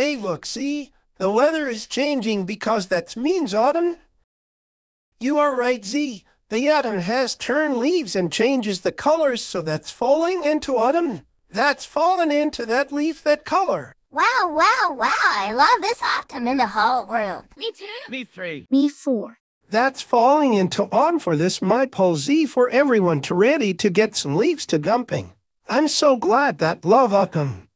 Hey, look, see? The weather is changing because that means autumn. You are right, Zee. The autumn has turned leaves and changes the colors, so that's falling into autumn. That's fallen into that leaf, that color. Wow, wow, wow. I love this autumn in the whole world. Me too. Me three. Me 4. That's falling into autumn for this my pole Zee for everyone to ready to get some leaves to dumping. I'm so glad that love autumn.